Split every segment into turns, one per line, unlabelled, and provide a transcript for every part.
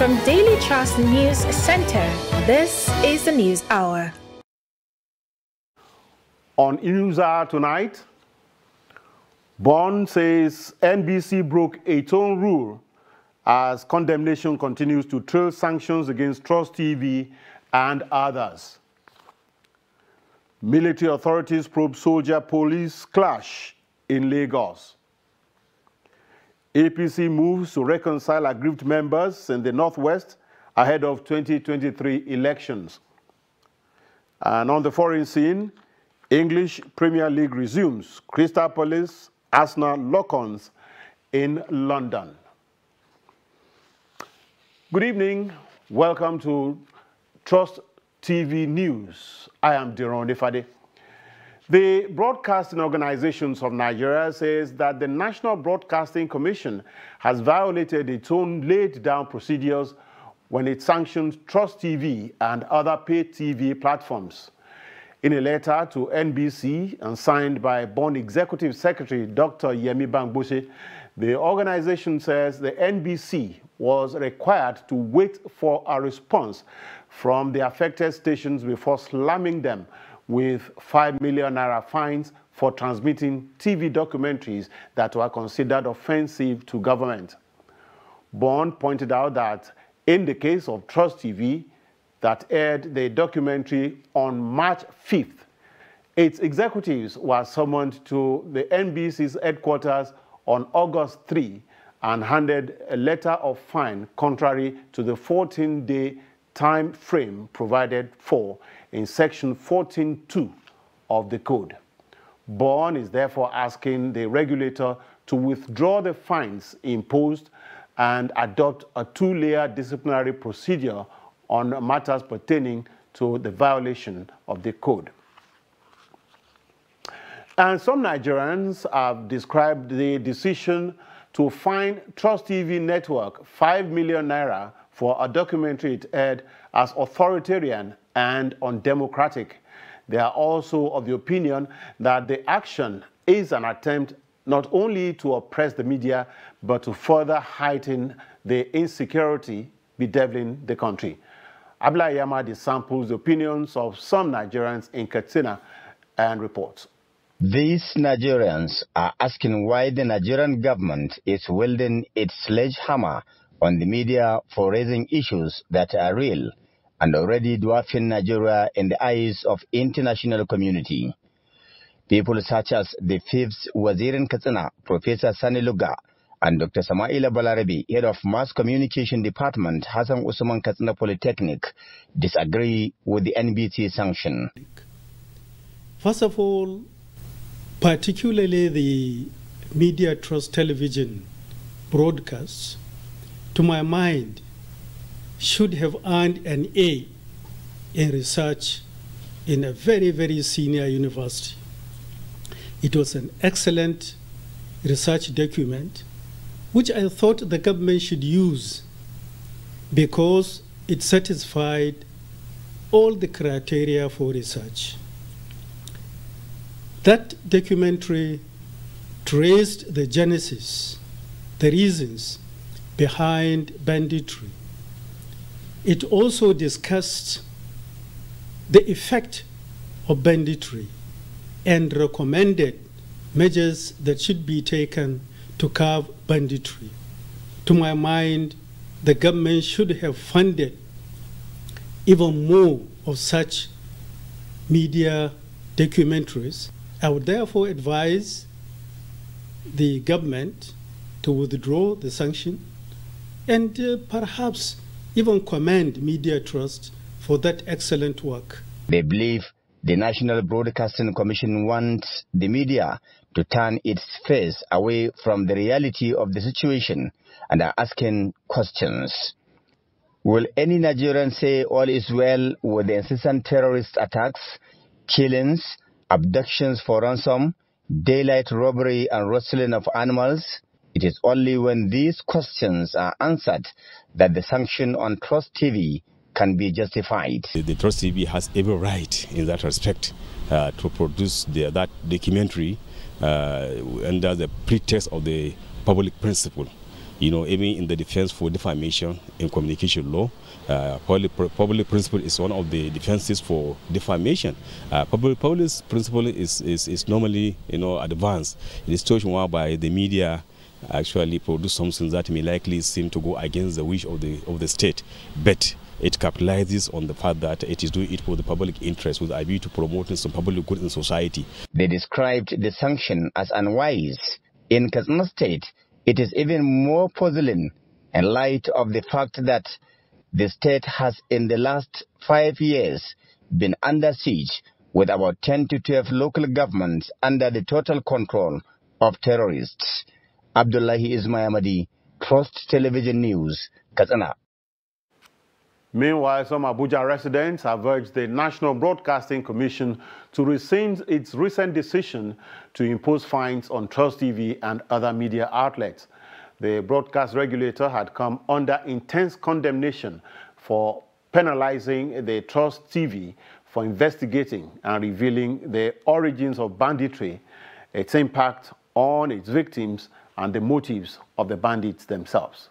From Daily Trust News Center, this is the News Hour.
On News Hour tonight, Bond says NBC broke its own rule as condemnation continues to trail sanctions against Trust TV and others. Military authorities probe soldier-police clash in Lagos. APC moves to reconcile aggrieved members in the Northwest ahead of 2023 elections. And on the foreign scene, English Premier League resumes. Crystal Palace, Arsenal lock-ons in London. Good evening. Welcome to Trust TV News. I am Diron Ifade. The Broadcasting Organizations of Nigeria says that the National Broadcasting Commission has violated its own laid down procedures when it sanctions Trust TV and other paid TV platforms. In a letter to NBC and signed by Bond Executive Secretary Dr. Yemi Bamgbose, the organization says the NBC was required to wait for a response from the affected stations before slamming them with 5 million naira fines for transmitting TV documentaries that were considered offensive to government. Bond pointed out that in the case of Trust TV, that aired the documentary on March 5th, its executives were summoned to the NBC's headquarters on August 3 and handed a letter of fine contrary to the 14-day time frame provided for in section 14.2 of the code. Bond is therefore asking the regulator to withdraw the fines imposed and adopt a two-layer disciplinary procedure on matters pertaining to the violation of the code. And some Nigerians have described the decision to fine Trust TV Network 5 million naira for a documentary it aired as authoritarian and undemocratic. They are also of the opinion that the action is an attempt not only to oppress the media, but to further heighten the insecurity bedeviling the country. Abla Yamadi samples the opinions of some Nigerians in Katsina and reports.
These Nigerians are asking why the Nigerian government is wielding its sledgehammer on the media for raising issues that are real and already dwarfing Nigeria in the eyes of international community. People such as the fifth Wazirin Katsina, Professor Sani Lugga, and Dr. Samaila Balarabi, head of Mass Communication Department, Hassan Usman Katsina Polytechnic, disagree with the NBC sanction.
First of all, particularly the Media Trust Television broadcasts, to my mind, should have earned an A in research in a very, very senior university. It was an excellent research document, which I thought the government should use because it satisfied all the criteria for research. That documentary traced the genesis, the reasons behind banditry. It also discussed the effect of banditry and recommended measures that should be taken to curb banditry. To my mind, the government should have funded even more of such media documentaries. I would therefore advise the government to withdraw the sanction and uh, perhaps even commend Media Trust for that excellent work.
They believe the National Broadcasting Commission wants the media to turn its face away from the reality of the situation and are asking questions. Will any Nigerian say all is well with the incessant terrorist attacks, killings, abductions for ransom, daylight robbery and rustling of animals? It is only when these questions are answered that the sanction on Trust TV can be justified.
The, the Trust TV has every right in that respect uh, to produce the, that documentary uh, under the pretext of the public principle. you know, even in the defense for defamation in communication law, uh, public, public principle is one of the defenses for defamation. Uh, public, public principle is, is, is normally, you know, advanced in a situation whereby the media actually produce something that may likely seem to go against the wish of the, of the state. But it capitalizes on the fact that it is doing it for the public interest with a view to promoting some public good in society.
They described the sanction as unwise. In Katsina State, it is even more puzzling in light of the fact that the state has in the last five years been under siege with about 10 to 12 local governments under the total control of terrorists. Abdullahi Ismayamadi, Trust Television News, Katsina.
Meanwhile, some Abuja residents have urged the National Broadcasting Commission to rescind its recent decision to impose fines on Trust TV and other media outlets. The broadcast regulator had come under intense condemnation for penalizing the Trust TV for investigating and revealing the origins of banditry, its impact on its victims, and the motives of the bandits themselves.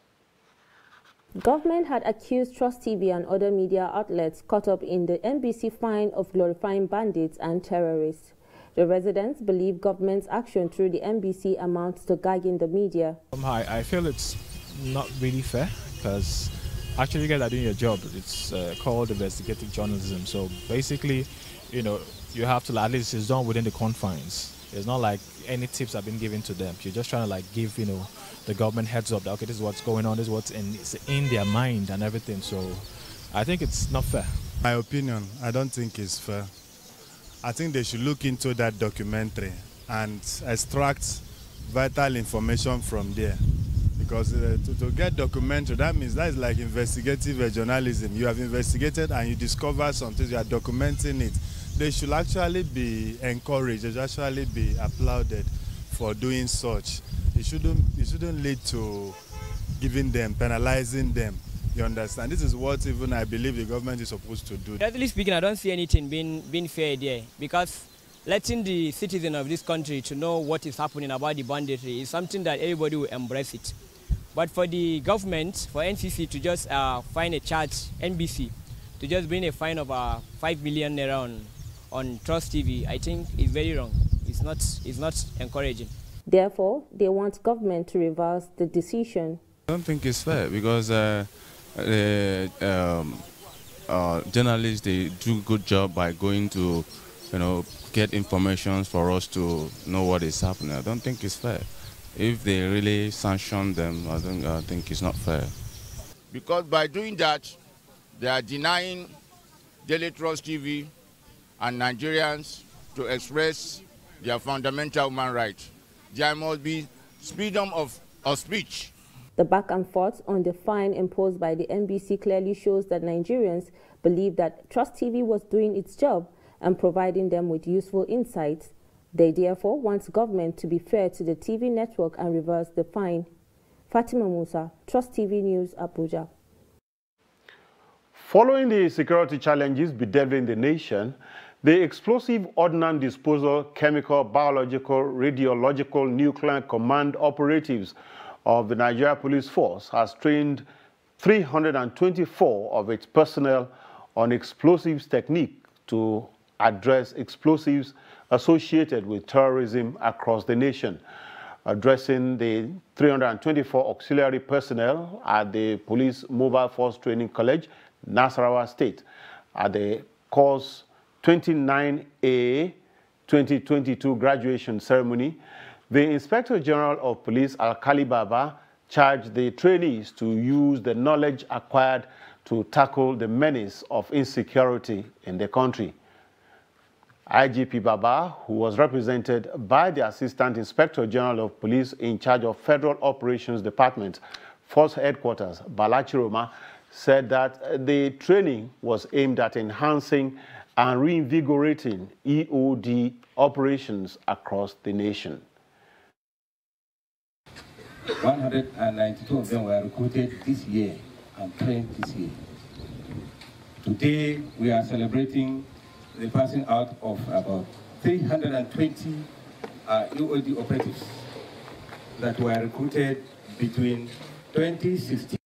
Government had accused Trust TV and other media outlets caught up in the NBC fine of glorifying bandits and terrorists. The residents believe government's action through the NBC amounts to gagging the media.
Um, I, I feel it's not really fair because actually you guys are doing your job. It's uh, called investigative journalism. So basically, you know, you have to, at least it's done within the confines. It's not like any tips have been given to them. You're just trying to like give, you know, the government heads up that okay, this is what's going on, this is what's in in their mind and everything. So I think it's not fair.
My opinion, I don't think it's fair. I think they should look into that documentary and extract vital information from there. Because uh, to, to, get documentary, that means that is like investigative journalism. You have investigated and you discover something, you are documenting it. They should actually be encouraged, they should actually be applauded for doing such. It shouldn't it shouldn't lead to giving them penalizing them. You understand? This is what even i believe the government is supposed to do.
Generally speaking i don't see anything being being fair there because letting the citizen of this country to know what is happening about the banditry is something that everybody will embrace it. But for the government for ncc to just uh, find a charge nbc to just bring a fine of uh, 5 million naira on trust tv i think is very wrong it's not it's not encouraging
Therefore, they want government to reverse the decision.
I don't think it's fair because uh, uh, um, uh, journalists they do good job by going to, you know, get information for us to know what is happening. I don't think it's fair. If they really sanction them, I don't I think it's not fair.
Because by doing that, they are denying Daily Trust TV and Nigerians to express their fundamental human rights there must be freedom of, of speech.
The back and forth on the fine imposed by the NBC clearly shows that Nigerians believe that Trust TV was doing its job and providing them with useful insights. They therefore want government to be fair to the TV network and reverse the fine. Fatima Musa, Trust TV News, Abuja.
Following the security challenges bedeviling the nation, the Explosive Ordnance Disposal Chemical, Biological, Radiological, Nuclear Command operatives of the Nigeria Police Force has trained 324 of its personnel on explosives technique to address explosives associated with terrorism across the nation. Addressing the 324 auxiliary personnel at the Police Mobile Force Training College, Nasarawa State, at the course 29A 2022 graduation ceremony, the Inspector General of Police, Alkali Baba, charged the trainees to use the knowledge acquired to tackle the menace of insecurity in the country. IGP Baba, who was represented by the Assistant Inspector General of Police in charge of Federal Operations Department, Force Headquarters, Bala Ciroma, said that the training was aimed at enhancing and reinvigorating EOD operations across the nation.
192 of them were recruited this year and trained this year. Today, we are celebrating the passing out of about 320 uh, EOD operatives that were recruited between 2016.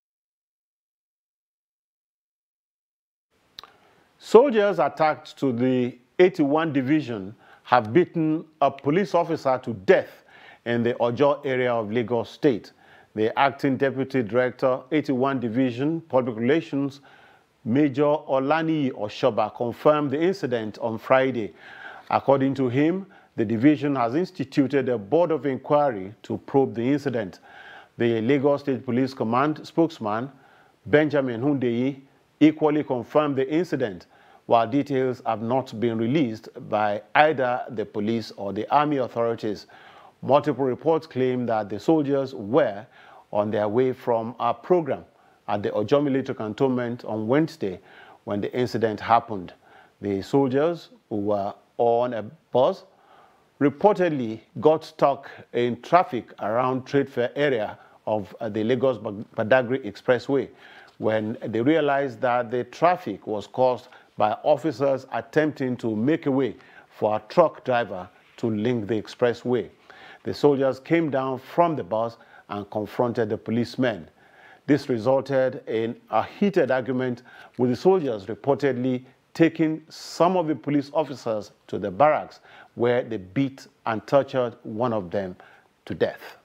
Soldiers attacked to the 81 Division have beaten a police officer to death in the Ojo area of Lagos State. The acting deputy director, 81 Division Public Relations, Major Olani Oshoba, confirmed the incident on Friday. According to him, the division has instituted a board of inquiry to probe the incident. The Lagos State Police Command spokesman, Benjamin Hundeyin, equally confirmed the incident, while details have not been released by either the police or the army authorities. Multiple reports claim that the soldiers were on their way from a program at the Ojo military cantonment on Wednesday when the incident happened. The soldiers who were on a bus reportedly got stuck in traffic around Trade Fair area of the Lagos-Badagry Expressway when they realized that the traffic was caused by officers attempting to make a way for a truck driver to link the expressway. The soldiers came down from the bus and confronted the policemen. This resulted in a heated argument with the soldiers reportedly taking some of the police officers to the barracks where they beat and tortured one of them to death.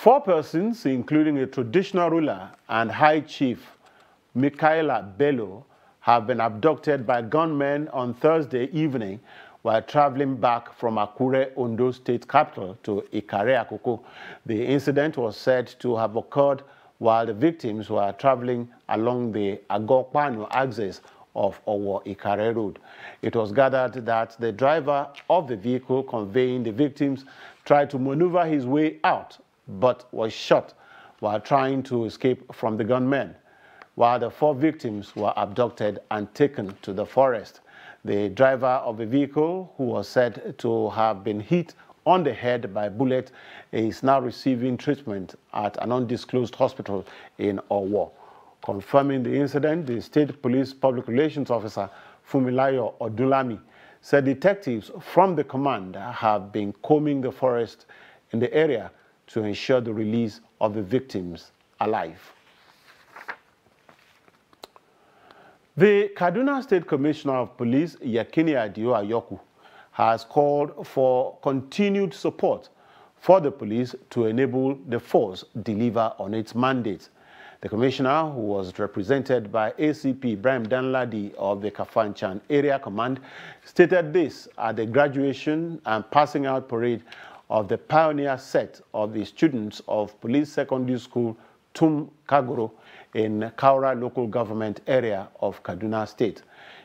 Four persons, including a traditional ruler and high chief, Michaela Bello, have been abducted by gunmen on Thursday evening while traveling back from Akure, Ondo State capital to Ikare Akoko. The incident was said to have occurred while the victims were traveling along the Agopano axis of Owo Ikare Road. It was gathered that the driver of the vehicle conveying the victims tried to maneuver his way out but was shot while trying to escape from the gunmen, while the four victims were abducted and taken to the forest. The driver of the vehicle, who was said to have been hit on the head by a bullet, is now receiving treatment at an undisclosed hospital in Owo. Confirming the incident, the State Police Public Relations Officer, Funmilayo Odunlami, said detectives from the command have been combing the forest in the area to ensure the release of the victims alive. The Kaduna State Commissioner of Police, Yekini Adio Ayoku, has called for continued support for the police to enable the force deliver on its mandate. The commissioner, who was represented by ACP Ibrahim Danladi of the Kafanchan Area Command, stated this at the graduation and passing out parade of the pioneer set of the students of Police Secondary School Tum Kagoro in Kaura local government area of Kaduna State.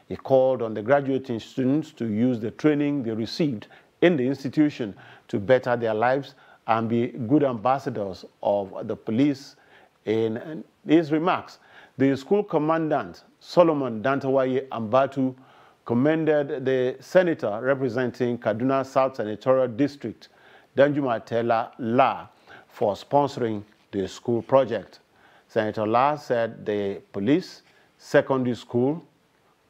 He called on the graduating students to use the training they received in the institution to better their lives and be good ambassadors of the police. In his remarks, the school commandant, Solomon Dantawaye Ambatu, commended the senator representing Kaduna South Senatorial District Danjuma Tella La'ah for sponsoring the school project. Senator La'ah said the police secondary school,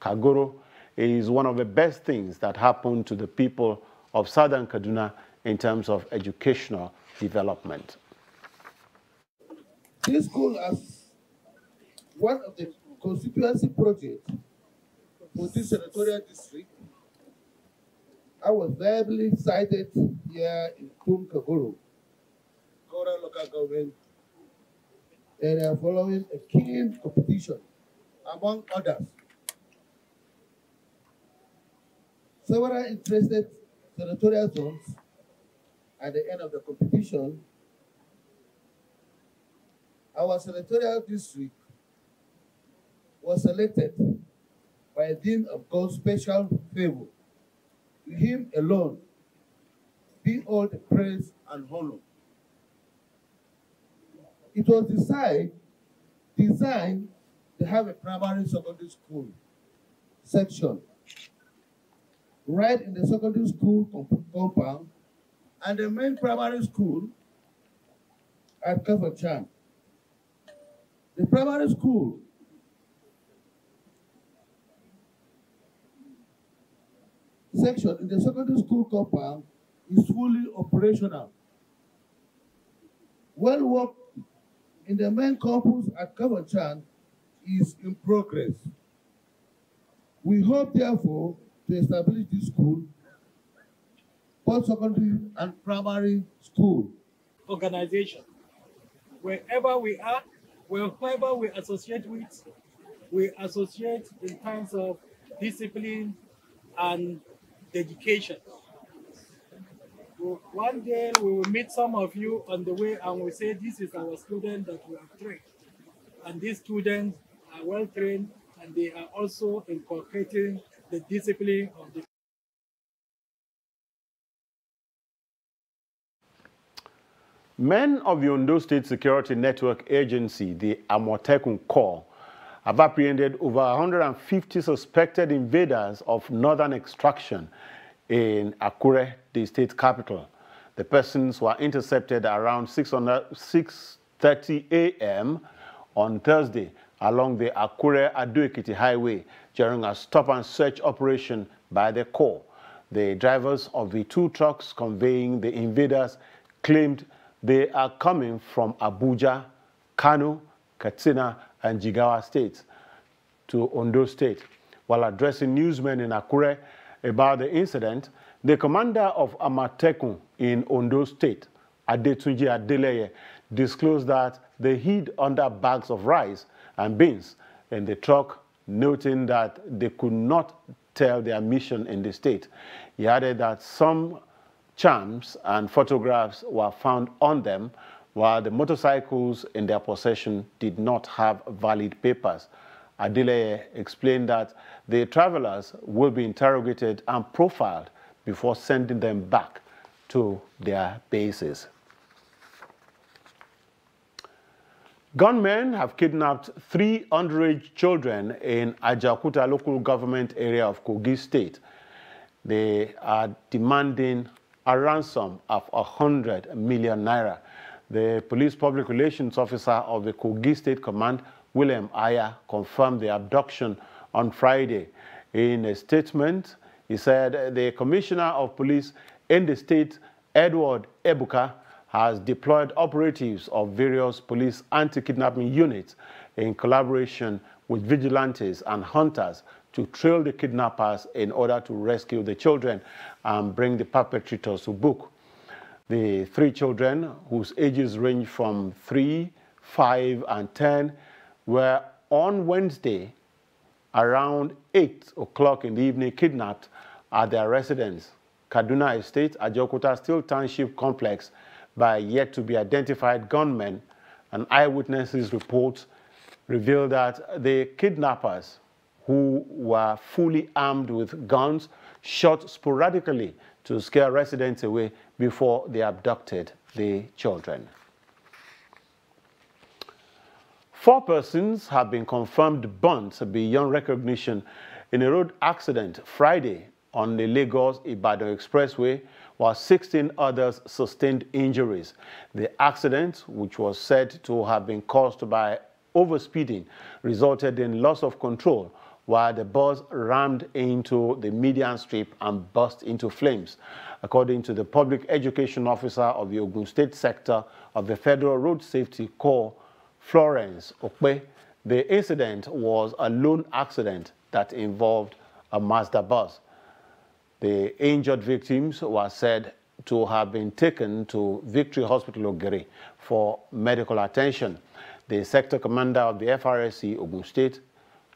Kagoro, is one of the best things that happened to the people of southern Kaduna in terms of educational development.
This school as one of the constituency projects for this senatorial district I was verbally cited here in Tumkaguru, Kaura local government. Area following a keen competition among others. Several interested senatorial zones at the end of the competition, our senatorial district was selected by a dean of God's special favor him alone be all the praise and honor. It was decided, designed to have a primary secondary school section right in the secondary school compound and the main primary school at Kafachan. The primary school section in the secondary school compound is fully operational. Well work in the main campus at Kafanchan is in progress. We hope, therefore, to establish this school, both secondary and primary school.
Organization. Wherever we are, wherever we associate with, we associate in terms of discipline and dedication. One day we will meet some of you on the way and we say this is our student that we have trained. And these students are well trained and they are also inculcating the discipline of the
Men of the Ondo State Security Network Agency, the Amotekun Corps, have apprehended over 150 suspected invaders of northern extraction in Akure, the state capital. The persons were intercepted around 6.30 a.m. on Thursday along the Akure Ado-Ekiti Highway during a stop and search operation by the Corps. The drivers of the two trucks conveying the invaders claimed they are coming from Abuja, Kano, Katsina, and Jigawa states to Ondo State. While addressing newsmen in Akure about the incident, the commander of Amotekun in Ondo State, Adetunji Adeleye, disclosed that they hid under bags of rice and beans in the truck, noting that they could not tell their mission in the state. He added that some charms and photographs were found on them, while the motorcycles in their possession did not have valid papers. Adeleye explained that the travelers will be interrogated and profiled before sending them back to their bases. Gunmen have kidnapped three underage children in Ajaokuta local government area of Kogi State. They are demanding a ransom of 100 million naira. The police public relations officer of the Kogi State Command, William Aya, confirmed the abduction on Friday. In a statement, he said the commissioner of police in the state, Edward Egbuka, has deployed operatives of various police anti-kidnapping units in collaboration with vigilantes and hunters to trail the kidnappers in order to rescue the children and bring the perpetrators to book. The three children, whose ages range from 3, 5, and 10, were on Wednesday around 8 o'clock in the evening kidnapped at their residence, Kaduna Estate, Ajaokuta Steel Township Complex, by yet to be identified gunmen. An eyewitnesses report revealed that the kidnappers who were fully armed with guns shot sporadically to scare residents away before they abducted the children. Four persons have been confirmed burnt beyond recognition in a road accident Friday on the Lagos-Ibadan Expressway, while 16 others sustained injuries. The accident, which was said to have been caused by overspeeding, resulted in loss of control while the bus rammed into the median strip and burst into flames. According to the public education officer of the Ogun State sector of the Federal Road Safety Corps, Florence Okpe, the incident was a lone accident that involved a Mazda bus. The injured victims were said to have been taken to Victory Hospital Ogere for medical attention. The sector commander of the FRSC Ogun State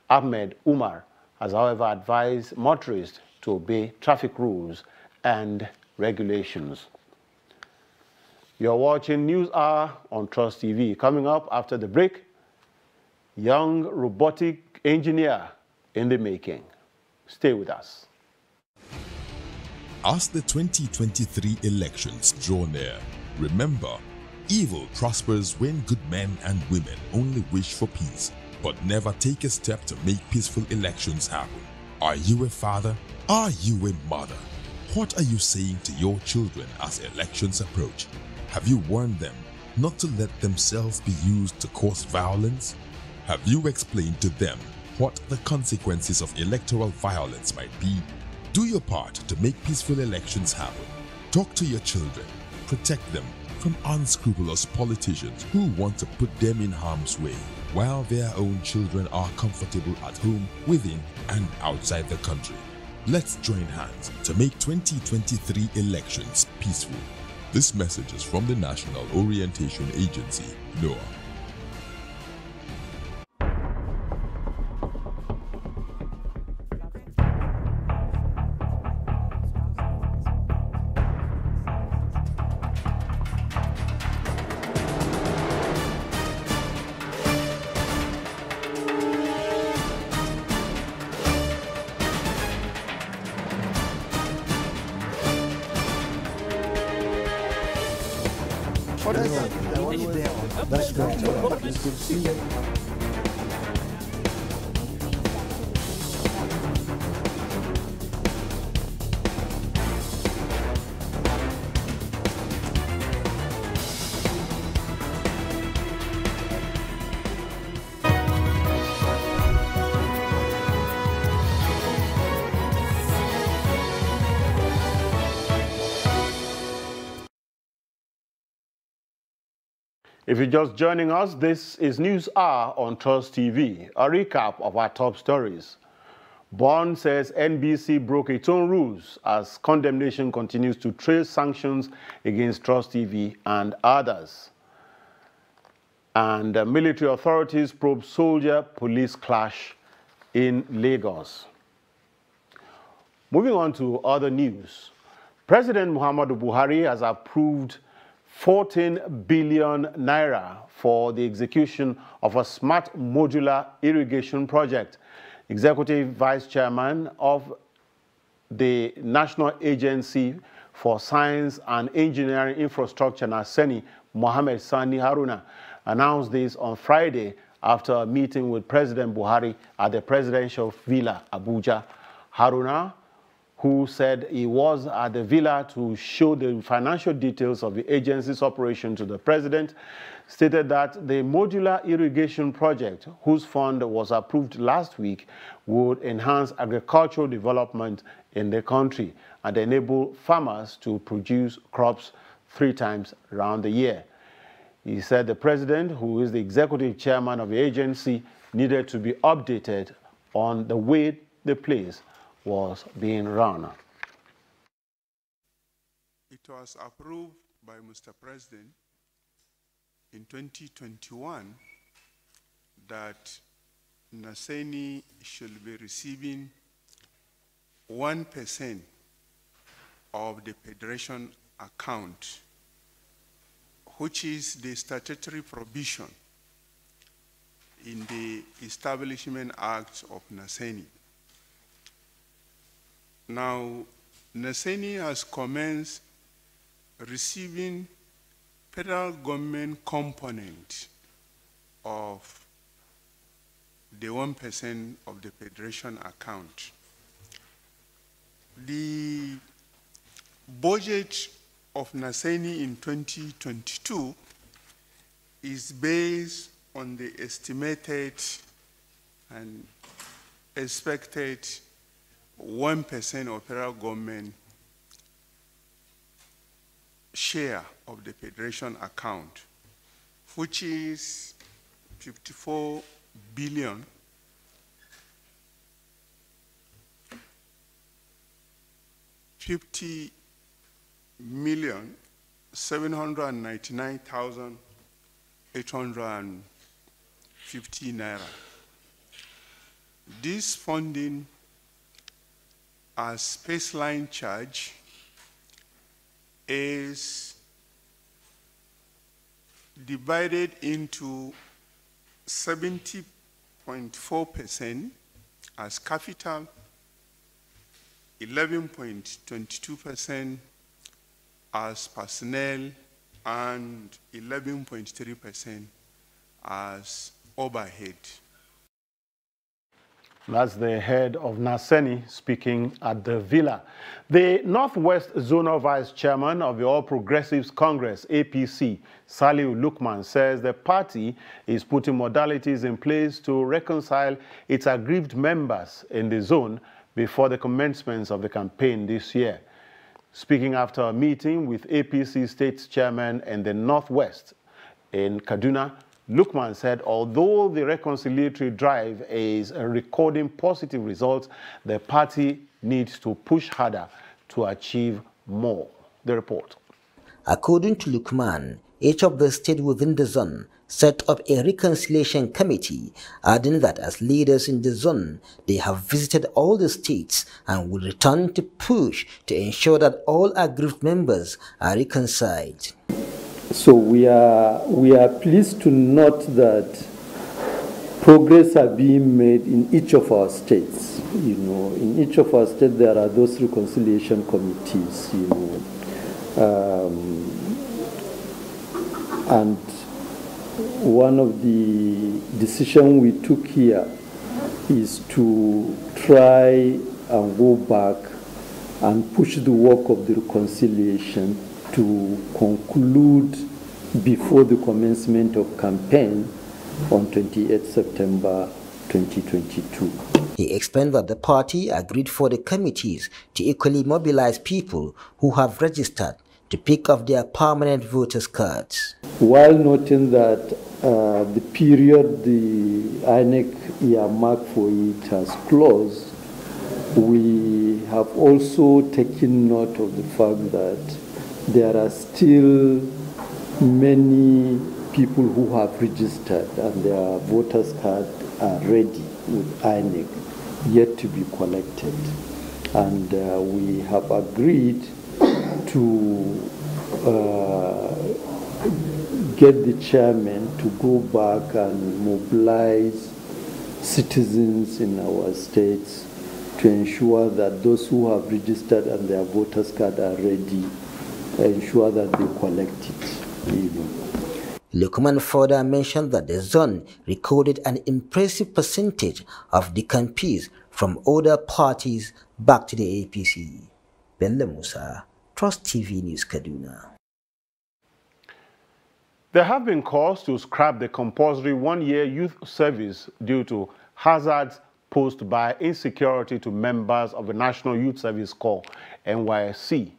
Ahmed Umar has, however, advised motorists to obey traffic rules and regulations. You're watching News Hour on Trust TV. Coming up after the break, young robotic engineer in the making. Stay with us.
As the 2023 elections draw near, remember, evil prospers when good men and women only wish for peace but never take a step to make peaceful elections happen. Are you a father? Are you a mother? What are you saying to your children as elections approach? Have you warned them not to let themselves be used to cause violence? Have you explained to them what the consequences of electoral violence might be? Do your part to make peaceful elections happen. Talk to your children. Protect them from unscrupulous politicians who want to put them in harm's way while their own children are comfortable at home, within, and outside the country. Let's join hands to make 2023 elections peaceful. This message is from the National Orientation Agency,
NOA. You're just joining us, this is News Hour on Trust TV, a recap of our top stories. Bond says NBC broke its own rules as condemnation continues to trail sanctions against Trust TV and others. And uh, military authorities probe soldier-police clash in Lagos. Moving on to other news. President Muhammadu Buhari has approved 14 billion naira for the execution of a smart modular irrigation project. Executive Vice Chairman of the National Agency for Science and Engineering Infrastructure, NASENI, Mohamed Sani Haruna, announced this on Friday after a meeting with President Buhari at the Presidential Villa, Abuja. Haruna who said he was at the villa to show the financial details of the agency's operation to the president, stated that the modular irrigation project, whose fund was approved last week, would enhance agricultural development in the country and enable farmers to produce crops three times around the year. He said the president, who is the executive chairman of the agency, needed to be updated on the way the place was being run.
It was approved by Mr. President in 2021 that Naseni should be receiving 1% of the Federation account, which is the statutory provision in the Establishment Act of Naseni. Now, Naseni has commenced receiving federal government component of the 1% of the federation account. The budget of Naseni in 2022 is based on the estimated and expected 1% of federal government share of the federation account, which is 54 billion Fifty million seven hundred ninety nine thousand eight hundred fifty naira. This funding as baseline charge is divided into 70.4% as capital, 11.22% as personnel, and 11.3% as overhead.
That's the head of Naseni speaking at the Villa. The Northwest Zonal Vice Chairman of the All Progressives Congress, APC, Salihu Lukman, says the party is putting modalities in place to reconcile its aggrieved members in the zone before the commencement of the campaign this year. Speaking after a meeting with APC state chairman in the Northwest in Kaduna, Lukman said although the reconciliatory drive is recording positive results, the party needs to push harder to achieve more. The report.
According to Lukman, each of the states within the zone set up a reconciliation committee, adding that as leaders in the zone, they have visited all the states and will return to push to ensure that all aggrieved members are reconciled.
So we are, we are pleased to note that progress are being made in each of our states. You know, in each of our states there are those reconciliation committees. You know, um, and one of the decisions we took here is to try and go back and push the work of the reconciliation to conclude before the commencement of campaign on 28 September 2022.
He explained that the party agreed for the committees to equally mobilize people who have registered to pick up their permanent voters cards.
While noting that uh, the period the INEC earmarked for it has closed, we have also taken note of the fact that there are still many people who have registered and their voters card are ready with INEC yet to be collected. And uh, we have agreed to uh, get the chairman to go back and mobilize citizens in our states to ensure that those who have registered and their voters card are ready, ensure that they collect it. Even.
Lukman further mentioned that the zone recorded an impressive percentage of the campees from other parties back to the APC. Ben Musa, Trust TV News Kaduna.
There have been calls to scrap the compulsory one-year youth service due to hazards posed by insecurity to members of the National Youth Service Corps, NYSC.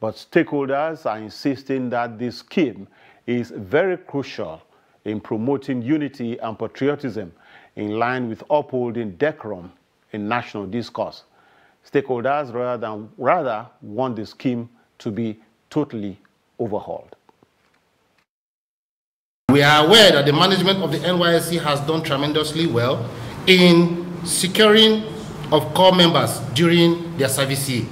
But stakeholders are insisting that this scheme is very crucial in promoting unity and patriotism in line with upholding decorum in national discourse. Stakeholders rather, than, rather want the scheme to be totally overhauled.
We are aware that the management of the NYSC has done tremendously well in securing of core members during their service year.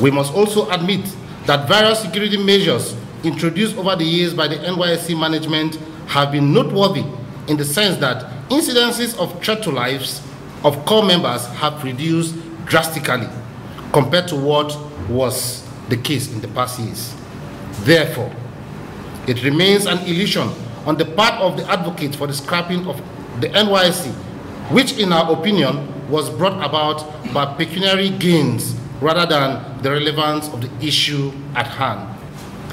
We must also admit that various security measures introduced over the years by the NYSC management have been noteworthy in the sense that incidences of threat to lives of corps members have reduced drastically compared to what was the case in the past years. Therefore, it remains an illusion on the part of the advocates for the scrapping of the NYSC, which in our opinion was brought about by pecuniary gains rather than the relevance of the issue at hand.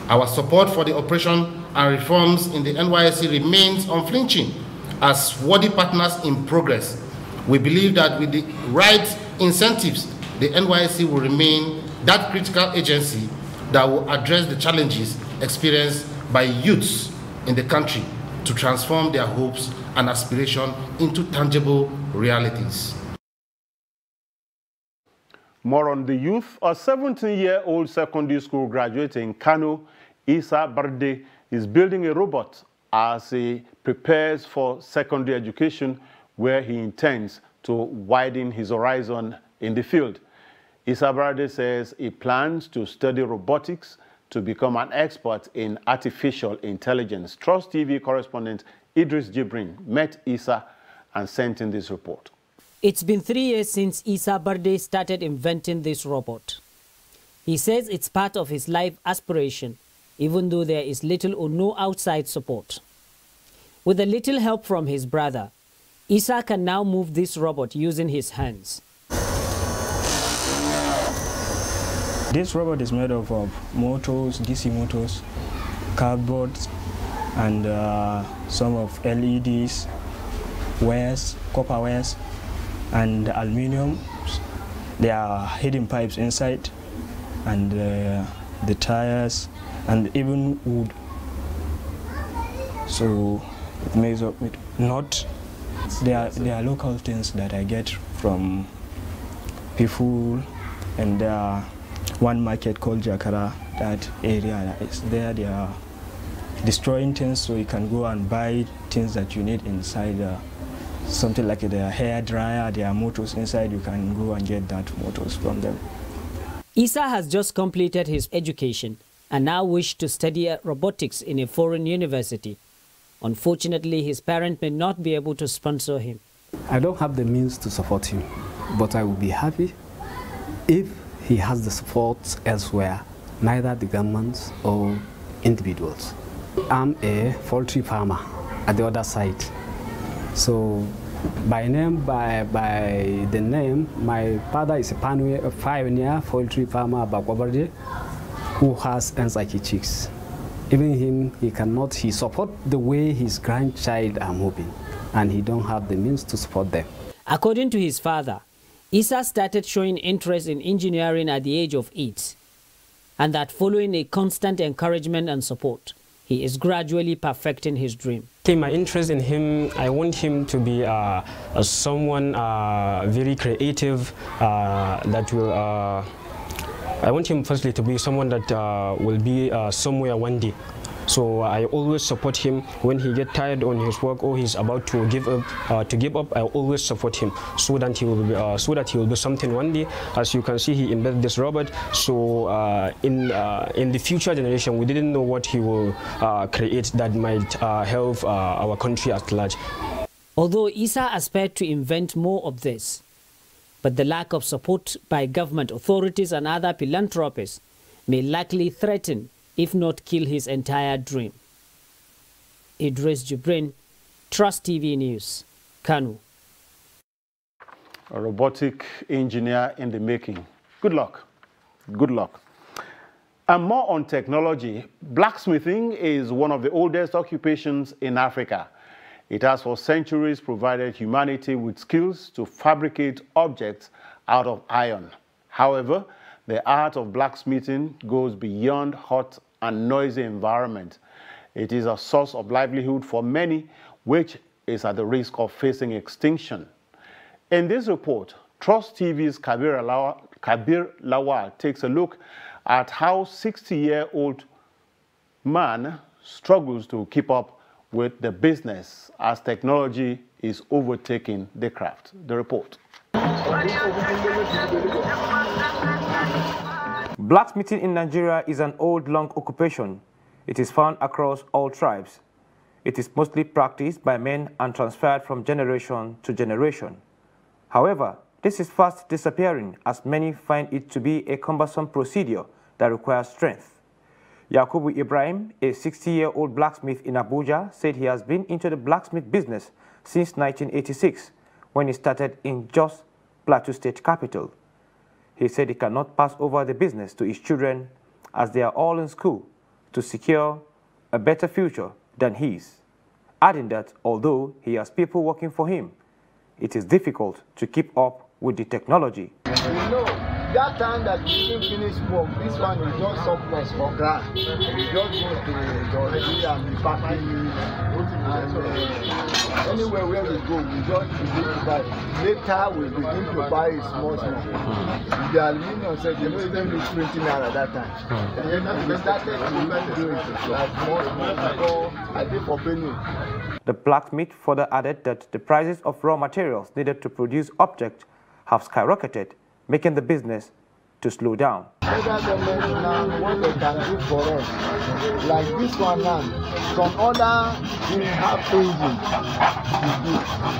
Our support for the operation and reforms in the NYSC remains unflinching as worthy partners in progress. We believe that with the right incentives, the NYSC will remain that critical agency that will address the challenges experienced by youths in the country to transform their hopes and aspirations into tangible realities.
More on the youth. A 17-year-old secondary school graduate in Kano, Isa Barde, is building a robot as he prepares for secondary education where he intends to widen his horizon in the field. Isa Barde says he plans to study robotics to become an expert in artificial intelligence. Trust TV correspondent Idris Jibrin met Isa and sent in this report.
It's been three years since Isa Barde started inventing this robot. He says it's part of his life aspiration, even though there is little or no outside support. With a little help from his brother, Isa can now move this robot using his hands.
This robot is made of uh, motors, DC motors, cardboard, and uh, some of LEDs, wires, copper wires, and aluminium. There are hidden pipes inside. and uh, the tires and even wood. So it makes up it not there are, there are local things that I get from people and there are one market called Jakara, that area is there they are destroying things so you can go and buy things that you need inside something like their hair dryer, their motors inside, you can go and get that motors from them.
Isa has just completed his education and now wished to study robotics in a foreign university. Unfortunately, his parents may not be able to sponsor him.
I don't have the means to support him, but I will be happy if he has the support elsewhere, neither the governments or individuals. I'm a poultry farmer at the other side. So by name, by, by the name, my father is a pioneer, poultry farmer, Bakwabarde, who has Enzaki chicks. Even him, he cannot, he support the way his grandchild are moving, and he don't have the means to support them.
According to his father, Isa started showing interest in engineering at the age of eight, and that following a constant encouragement and support, he is gradually perfecting his dream.
My interest in him, I want him to be uh, someone uh, very creative uh, that will uh, I want him firstly to be someone that uh, will be somewhere one day. So I always support him when he get tired on his work or he's about to give up. Uh, to give up, I always support him so that he will be, uh, so that he will do something one day. As you can see, he embedded this robot. So uh, in uh, in the future generation, we didn't know what he will create that might help our country at large.
Although Isa aspired to invent more of this, but the lack of support by government authorities and other philanthropists may likely threaten, if not kill his entire dream. Idris Jibrin, Trust TV News, Kano.
A robotic engineer in the making. Good luck. Good luck. And more on technology, blacksmithing is one of the oldest occupations in Africa. It has for centuries provided humanity with skills to fabricate objects out of iron. However, the art of blacksmithing goes beyond hot and noisy environment. It is a source of livelihood for many, which is at the risk of facing extinction. In this report, Trust TV's Kabir Lawal, Kabir Lawal takes a look at how 60-year-old man struggles to keep up with the business as technology is overtaking the craft. The report.
Blacksmithing in Nigeria is an old, long occupation. It is found across all tribes. It is mostly practiced by men and transferred from generation to generation. However, this is fast disappearing as many find it to be a cumbersome procedure that requires strength. Yakubu Ibrahim, a 60-year-old blacksmith in Abuja, said he has been into the blacksmith business since 1986 when he started in Jos, Plateau State capital. He said he cannot pass over the business to his children as they are all in school to secure a better future than his, adding that although he has people working for him, it is difficult to keep up with the technology
that time that you didn't finish work this one is just surplus for ground you just go to dori and be packing and uh, anywhere where we go we just begin to buy later we begin to buy it small small mm. the aluminium you no even twenty naira that time mm. we started to even do it like small small before i for.
The blacksmith further added that the prices of raw materials needed to produce objects have skyrocketed making the business to slow down.
Like this one now, some other we have engine to do,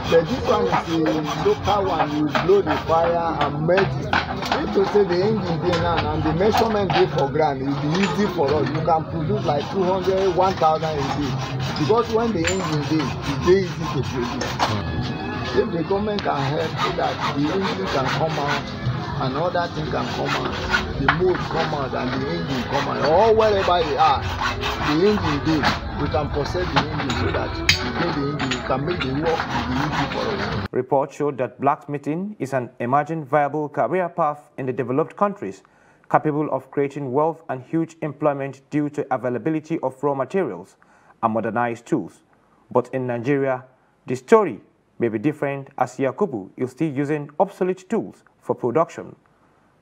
but this one is a local one, you blow the fire and melt it. If to say the engine dey now and the measurement dey for ground, will be easy for us. You can produce like two hundred, one thousand a day because when the engine dey, e dey easy to produce. If the government can help so that the engine can come out and other things can come out the mold come out and the engine come out or wherever they are the engine dey we can process the engine so that we get the engine we can make the work be easy for us.
Reports showed that blacksmithing is an emerging viable career path in the developed countries capable of creating wealth and huge employment due to availability of raw materials and modernized tools. But in Nigeria, the story may be different as Yakubu is still using obsolete tools for production.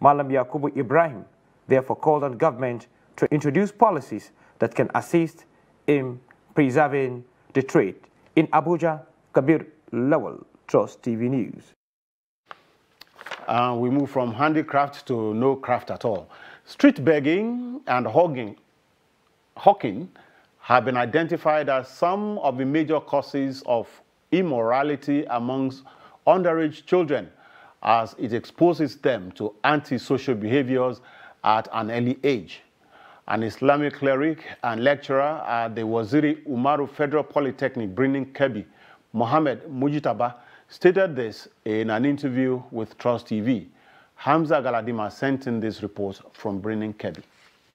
Malam Yakubu Ibrahim therefore called on government to introduce policies that can assist in preserving the trade. In Abuja, Kabir Lawal, Trust TV News.
Uh, we move from handicraft to no craft at all. Street begging and hogging, hawking have been identified as some of the major causes of immorality amongst underage children as it exposes them to antisocial behaviors at an early age. An Islamic cleric and lecturer at the Waziri Umaru Federal Polytechnic, Birnin Kebbi, Mohammed Mujitaba, stated this in an interview with Trust TV. Hamza Galadima sent in this report from Birnin Kebbi.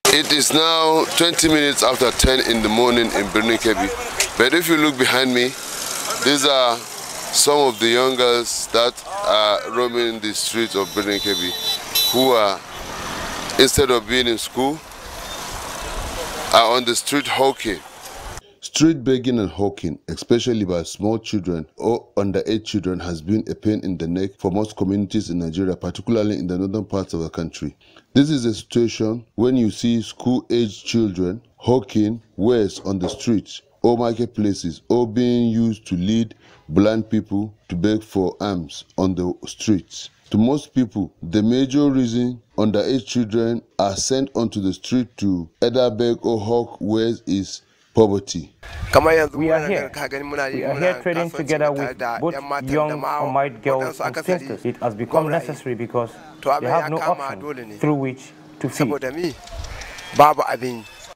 It is now 20 minutes after 10 in the morning in Birnin Kebbi. But if you look behind me, these are some of the young girls that are roaming the streets of Birnin Kebbi who are, instead of being in school, are on the street hawking. Street begging and hawking, especially by small children or underage children, has been a pain in the neck for most communities in Nigeria, particularly in the northern parts of the country. This is a situation when you see school-aged children hawking wares on the streets or marketplaces or being used to lead blind people to beg for alms on the streets. To most people, the major reason underage children are sent onto the street to either beg or hawk wares is poverty.
We are here. We are here trading together with both young unmarried girls and sisters. It has become necessary because they have no option through which to feed.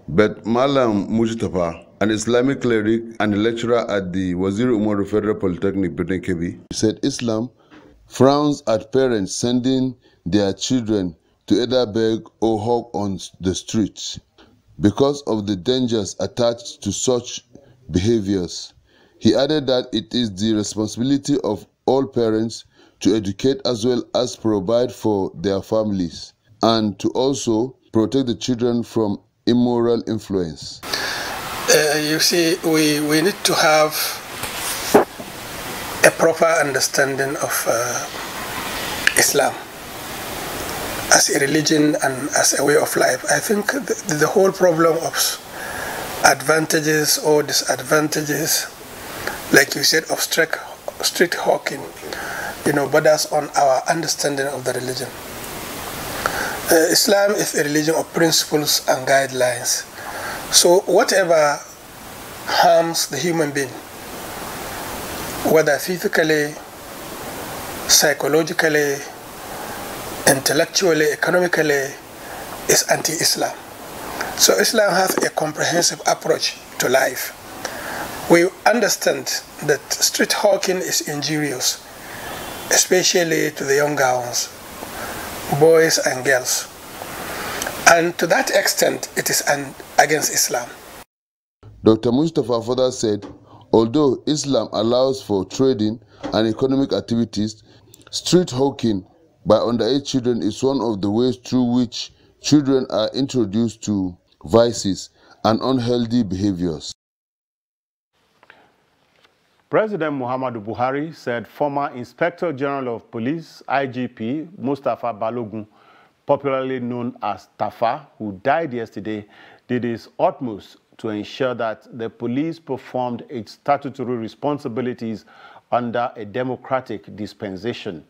But Malam Mujtaba, an Islamic cleric and a lecturer at the Wazir Umar Federal Polytechnic, Birnin Kebbi, said Islam frowns at parents sending their children to either beg or hawk on the streets because of the dangers attached to such behaviors. He added that it is the responsibility of all parents to educate as well as provide for their families and to also protect the children from immoral influence.
Uh, you see, we, we need to have a proper understanding of uh, Islam as a religion and as a way of life. I think the, the whole problem of advantages or disadvantages, like you said, of street, street hawking, you know, borders on our understanding of the religion. Uh, Islam is a religion of principles and guidelines. So whatever harms the human being, whether physically, psychologically, intellectually, economically, is anti-Islam. So Islam has a comprehensive approach to life. We understand that street hawking is injurious, especially to the young girls, boys and girls. And to that extent, it is an, against Islam.
Dr. Mustafa further said, although Islam allows for trading and economic activities, street hawking by underage children is one of the ways through which children are introduced to vices and unhealthy behaviors.
President Muhammadu Buhari said former Inspector General of Police, IGP Mustafa Balogun, popularly known as Tafa, who died yesterday, did his utmost to ensure that the police performed its statutory responsibilities under a democratic dispensation.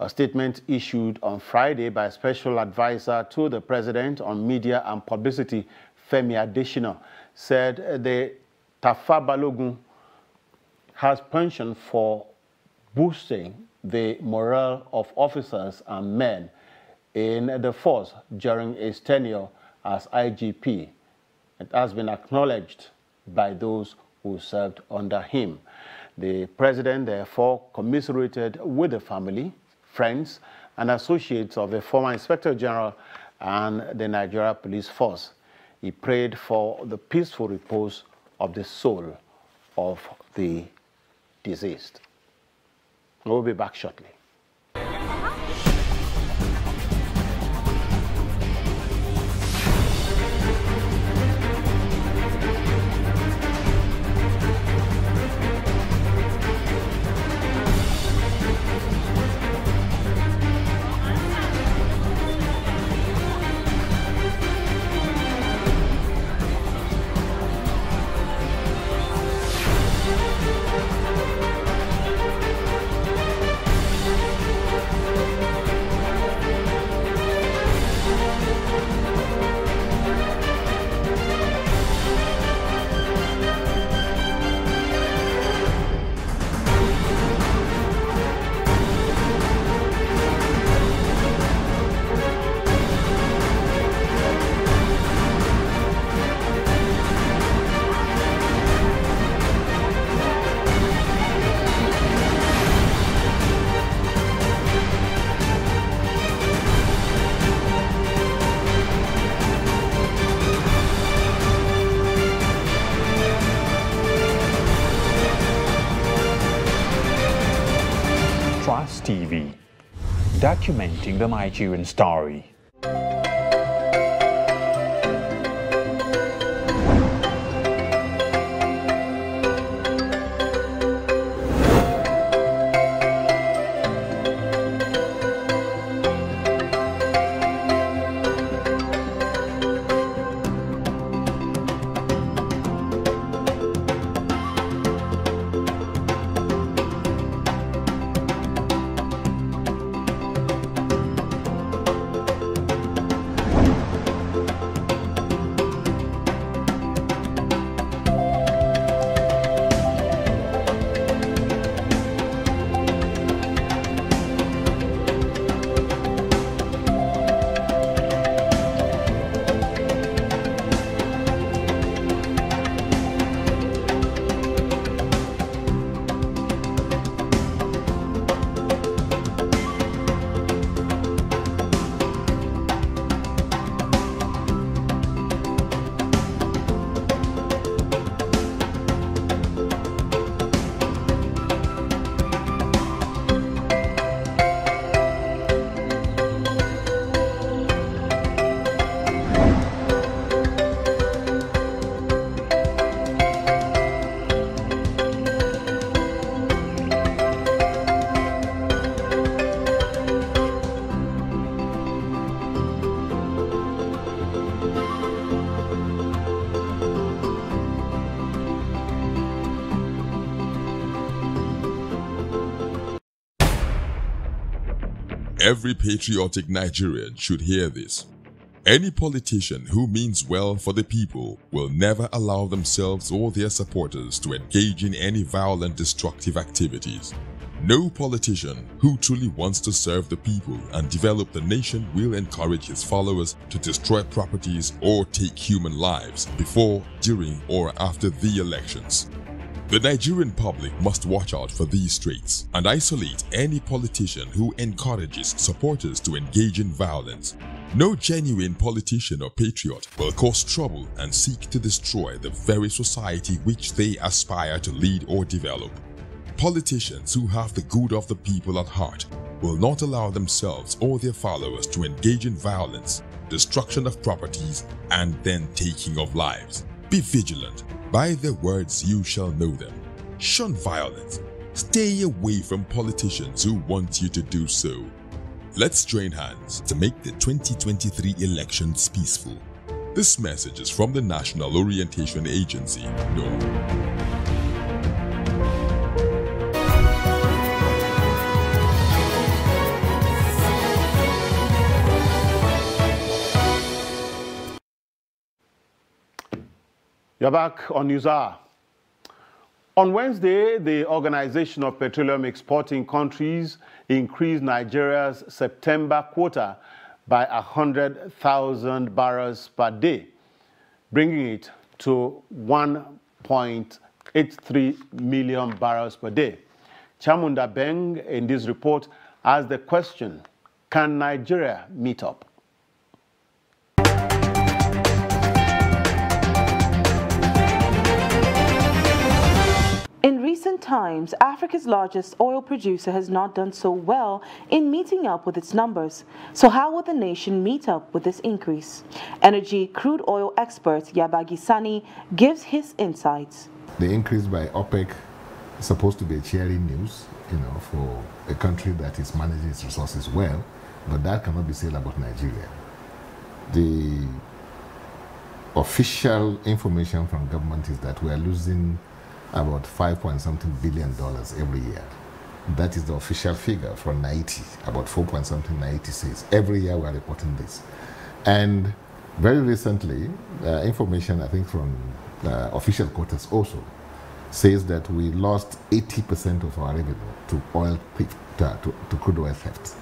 A statement issued on Friday by Special Advisor to the President on Media and Publicity, Femi Adesina, said the Tafa Balogun has pension for boosting the morale of officers and men in the force during his tenure as IGP. It has been acknowledged by those who served under him. The president therefore commiserated with the family, friends, and associates of the former Inspector General and the Nigeria Police Force. He prayed for the peaceful repose of the soul of the deceased. We'll be back shortly.
Documenting the Nigerian story.
Every patriotic Nigerian should hear this. Any politician who means well for the people will never allow themselves or their supporters to engage in any violent destructive activities. No politician who truly wants to serve the people and develop the nation will encourage his followers to destroy properties or take human lives before, during, or after the elections. The Nigerian public must watch out for these traits and isolate any politician who encourages supporters to engage in violence. No genuine politician or patriot will cause trouble and seek to destroy the very society which they aspire to lead or develop. Politicians who have the good of the people at heart will not allow themselves or their followers to engage in violence, destruction of properties, and then taking of lives. Be vigilant by their words you shall know them. Shun violence. Stay away from politicians who want you to do so. Let's join hands to make the 2023 elections peaceful. This message is from the National Orientation Agency.
You're back on News Hour. On Wednesday, the Organization of Petroleum Exporting Countries increased Nigeria's September quota by 100,000 barrels per day, bringing it to 1.83 million barrels per day. Chamunda Beng in this report asked the question, can Nigeria meet up?
Recent times, Africa's largest oil producer has not done so well in meeting up with its numbers. So how will the nation meet up with this increase? Energy crude oil expert Yabagi Sani gives his insights.
The increase by OPEC is supposed to be a cheering news, you know, for a country that is managing its resources well, but that cannot be said about Nigeria. The official information from government is that we are losing about five point something billion dollars every year. That is the official figure from 90, about four point something 96. Every year we are reporting this. And very recently, uh, information I think from uh, official quarters also says that we lost 80% of our revenue to oil to, to, to crude oil theft.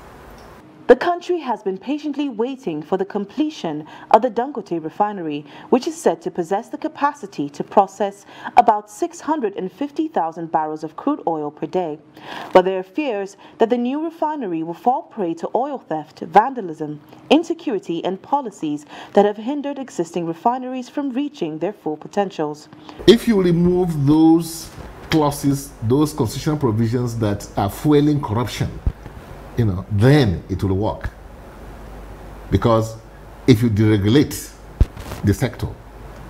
The country has been patiently waiting for the completion of the Dangote refinery, which is said to possess the capacity to process about 650,000 barrels of crude oil per day. But there are fears that the new refinery will fall prey to oil theft, vandalism, insecurity, and policies that have hindered existing refineries from reaching their full potentials.
If you remove those clauses, those constitutional provisions that are fueling corruption, you know, then it will work. Because if you deregulate the sector,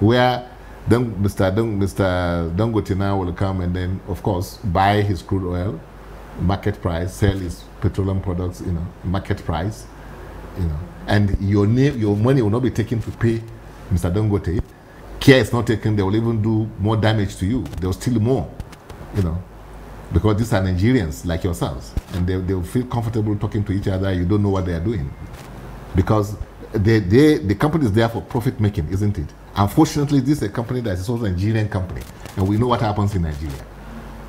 where then Mr. Dong, Mr. Dangote now will come and then, of course, buy his crude oil, market price, sell his petroleum products, you know, market price, you know, and your name, your money will not be taken to pay Mr. Dangote. Care is not taken; they will even do more damage to you. They will steal more, you know, because these are Nigerians like yourselves, and they they will feel comfortable talking to each other. You don't know what they are doing, because they, they, the company is there for profit making, isn't it? Unfortunately, this is a company that is also a Nigerian company, and we know what happens in Nigeria.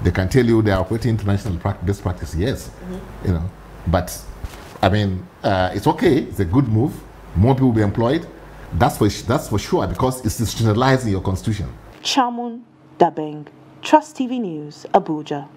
They can tell you they are operating international best practice, yes, you know, but I mean, uh, it's okay. It's a good move. More people will be employed. That's for that's for sure because it's institutionalized in your constitution.
Chamun Dabeng, Trust TV News, Abuja.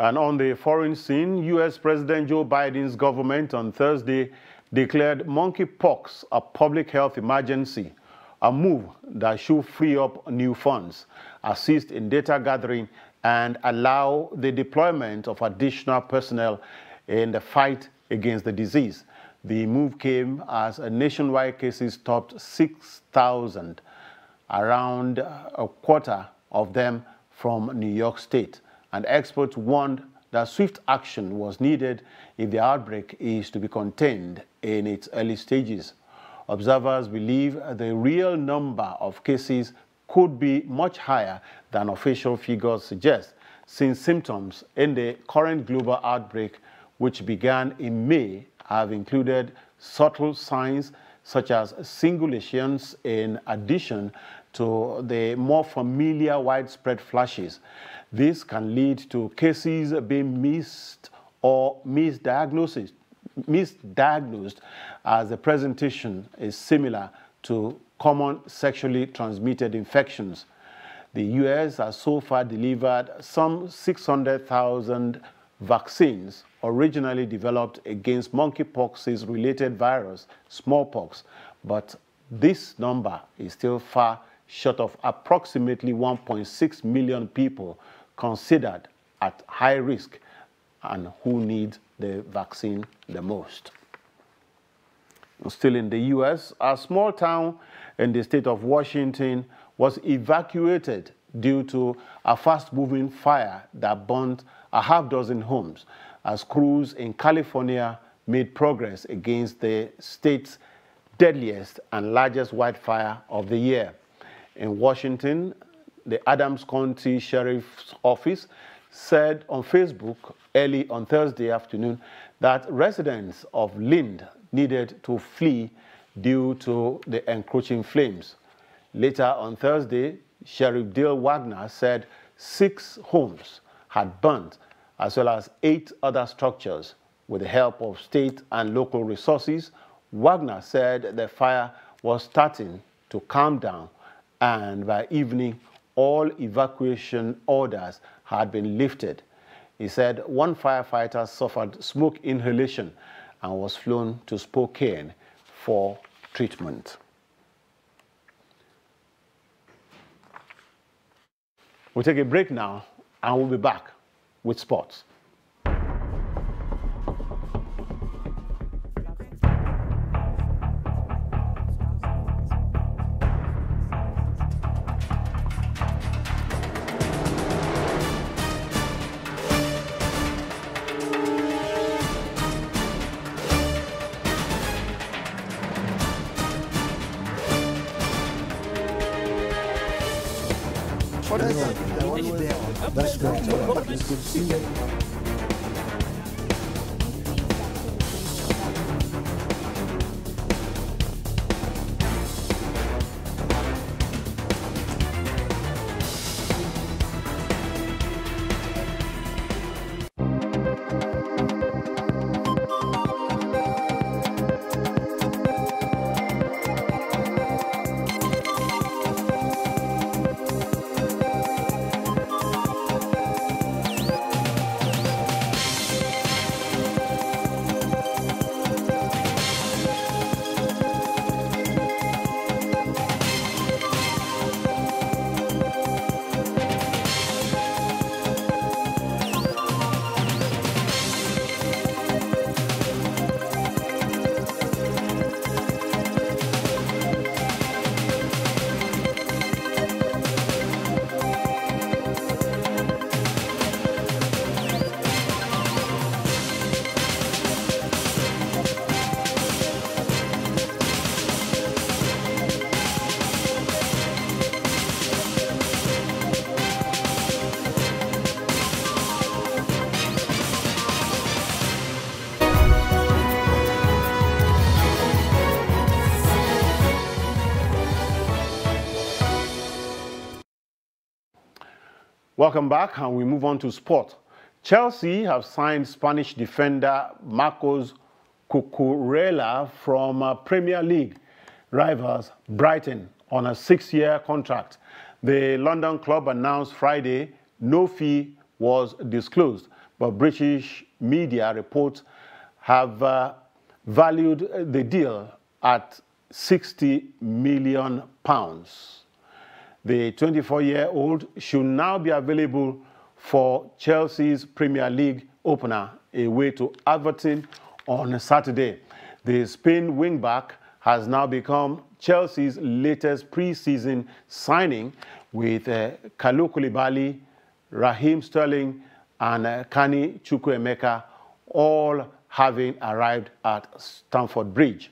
And on the foreign scene, U.S. President Joe Biden's government on Thursday declared monkeypox a public health emergency, a move that should free up new funds, assist in data gathering, and allow the deployment of additional personnel in the fight against the disease. The move came as nationwide cases topped 6,000, around a quarter of them from New York State and experts warned that swift action was needed if the outbreak is to be contained in its early stages. Observers believe the real number of cases could be much higher than official figures suggest, since symptoms in the current global outbreak, which began in May, have included subtle signs such as single lesions in addition to the more familiar widespread flashes. This can lead to cases being missed or misdiagnosed, misdiagnosed as the presentation is similar to common sexually transmitted infections. The U.S. has so far delivered some 600,000 vaccines originally developed against monkeypox's related virus, smallpox, but this number is still far short of approximately 1.6 million people considered at high risk and who need the vaccine the most. Still in the U.S., a small town in the state of Washington was evacuated due to a fast-moving fire that burned a half dozen homes as crews in California made progress against the state's deadliest and largest wildfire of the year. In Washington, the Adams County Sheriff's Office said on Facebook early on Thursday afternoon that residents of Lind needed to flee due to the encroaching flames. Later on Thursday, Sheriff Dale Wagner said six homes had burnt, as well as eight other structures. With the help of state and local resources, Wagner said the fire was starting to calm down, and by evening, all evacuation orders had been lifted. He said one firefighter suffered smoke inhalation and was flown to Spokane for treatment. We'll take a break now and we'll be back with sports.
That's. It's good to see you.
Welcome back, and we move on to sport. Chelsea have signed Spanish defender Marcos Cucurella from uh, Premier League rivals Brighton on a six-year contract. The London club announced Friday no fee was disclosed, but British media reports have uh, valued the deal at 60 million pounds. The 24-year-old should now be available for Chelsea's Premier League opener away to Everton on Saturday. The Spain wingback has now become Chelsea's latest pre-season signing with uh, Kalidou Koulibaly, Raheem Sterling and uh, Carney Chukwuemeka all having arrived at Stamford Bridge.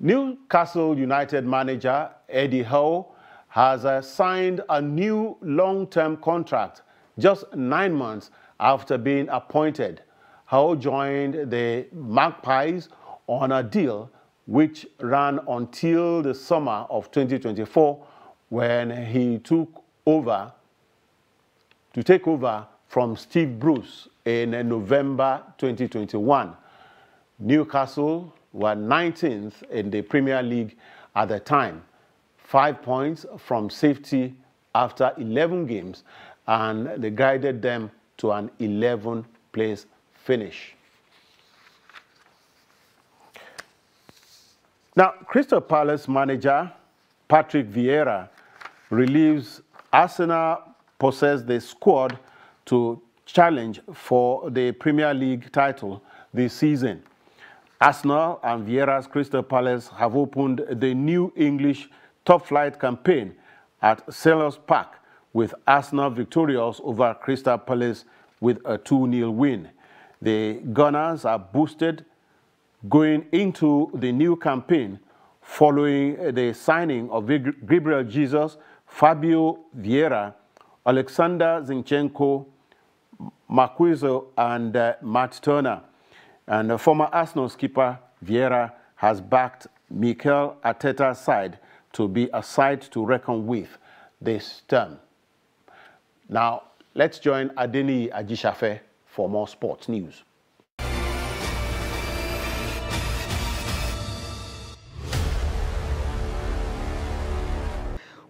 Newcastle United manager Eddie Howe has uh, signed a new long-term contract just nine months after being appointed. Howe joined the Magpies on a deal which ran until the summer of 2024 when he took over to take over from Steve Bruce in November 2021. Newcastle were 19th in the Premier League at the time, five points from safety after 11 games, and they guided them to an 11th place finish. Now, Crystal Palace manager Patrick Vieira relieves Arsenal possess the squad to challenge for the Premier League title this season. Arsenal and Vieira's Crystal Palace have opened the new English top flight campaign at Selhurst Park with Arsenal victorious over Crystal Palace with a 2-0 win. The Gunners are boosted going into the new campaign following the signing of Gabriel Jesus, Fabio Vieira, Alexander Zinchenko, Marquinhos, and uh, Matt Turner. And the former Arsenal skipper Vieira has backed Mikel Arteta's side to be a side to reckon with this term. Now, let's join Adeni Ajishafe for more sports news.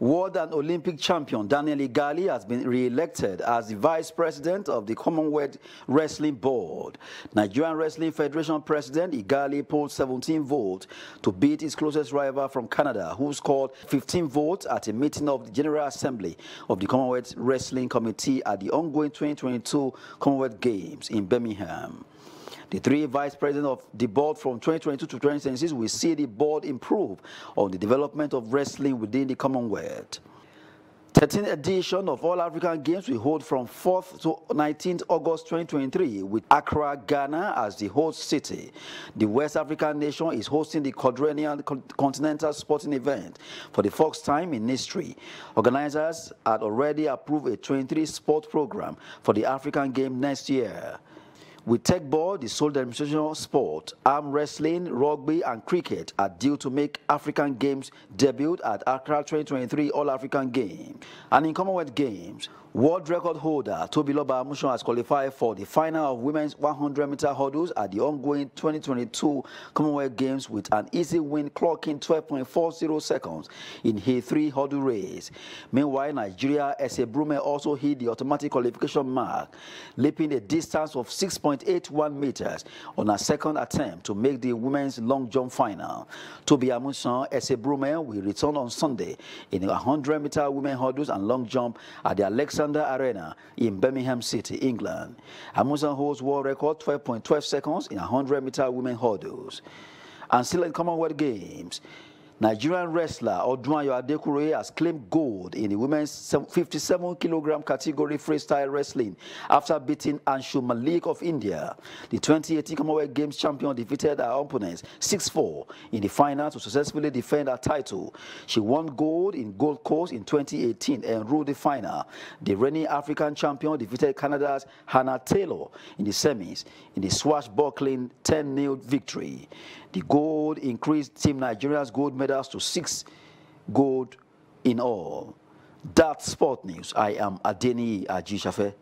World and Olympic champion Daniel Igali has been re-elected as the vice president of the Commonwealth Wrestling Board. Nigerian Wrestling Federation president Igali polled 17 votes to beat his closest rival from Canada, who scored 15 votes at a meeting of the General Assembly of the Commonwealth Wrestling Committee at the ongoing 2022 Commonwealth Games in Birmingham. The three vice presidents of the board from 2022 to 2026 will see the board improve on the development of wrestling within the Commonwealth. 13th edition of All African Games will hold from 4th to 19th August 2023 with Accra, Ghana as the host city. The West African nation is hosting the quadrennial continental sporting event for the first time in history. Organizers had already approved a 23 sport program for the African Game next year. With Teqball, the sole demonstration sport, arm wrestling, rugby, and cricket are due to make African Games debut at Accra 2023 All-African Games. And in Commonwealth Games, World record holder Tobiloba Amusan has qualified for the final of women's 100-meter hurdles at the ongoing 2022 Commonwealth Games with an easy win clocking 12.40 seconds in her three hurdle race. Meanwhile, Nigeria Ese Brume also hit the automatic qualification mark, leaping a distance of 6.81 meters on a second attempt to make the women's long jump final. Tobi Amusan Ese Brume will return on Sunday in the 100-meter women hurdles and long jump at the Alexa Alexander Arena in Birmingham City, England. Amusan holds world record 12.12 seconds in 100-meter women hurdles. And still in Commonwealth Games, Nigerian wrestler Odunayo Adekuoroye has claimed gold in the women's 57 kilogram category freestyle wrestling after beating Anshu Malik of India. The 2018 Commonwealth Games champion defeated her opponents 6-4 in the final to successfully defend her title. She won gold in Gold Coast in 2018 and ruled the final. The reigning African champion defeated Canada's Hannah Taylor in the semis in the swashbuckling 10-0 victory. The gold increased Team Nigeria's gold medals to six gold in all. That's Sport News. I am Adeni Ajishafe.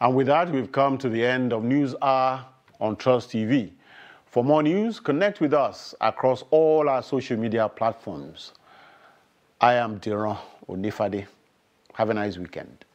And with that, we've come to the end of News Hour on Trust TV. For more news, connect with us across all our social media platforms. I am Diron Onifade. Have a nice weekend.